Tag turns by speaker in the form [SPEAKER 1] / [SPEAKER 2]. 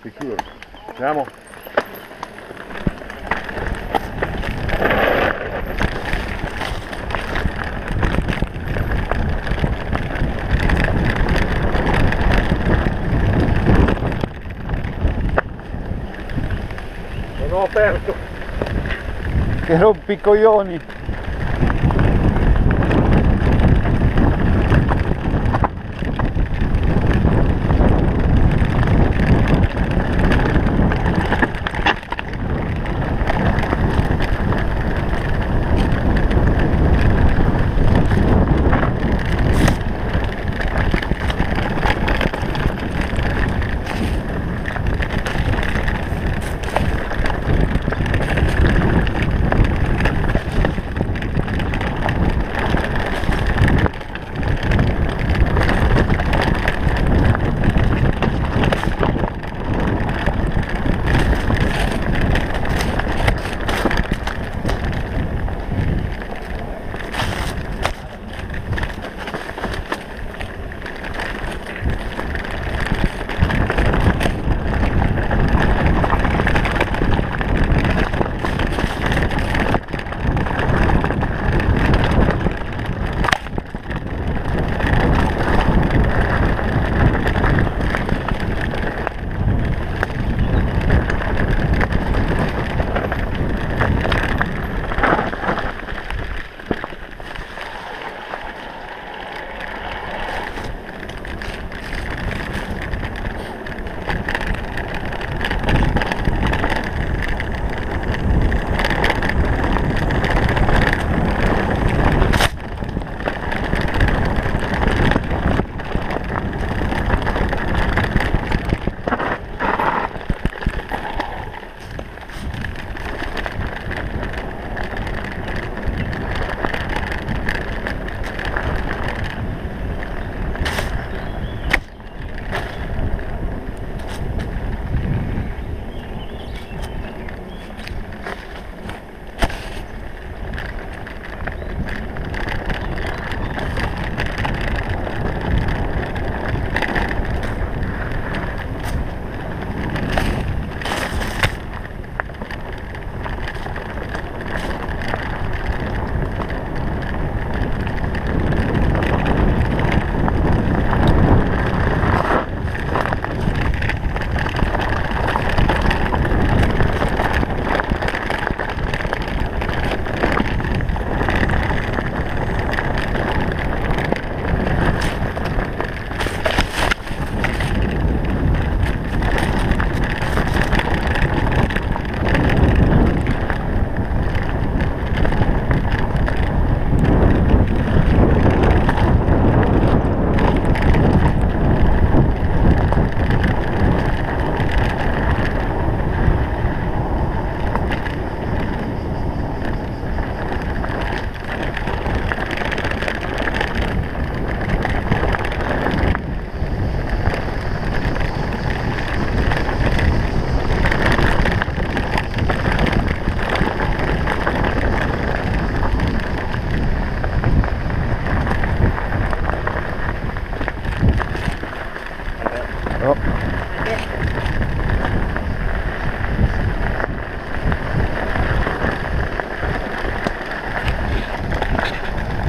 [SPEAKER 1] Sicuro. Andiamo. Non ho aperto.
[SPEAKER 2] Che rompicoglioni.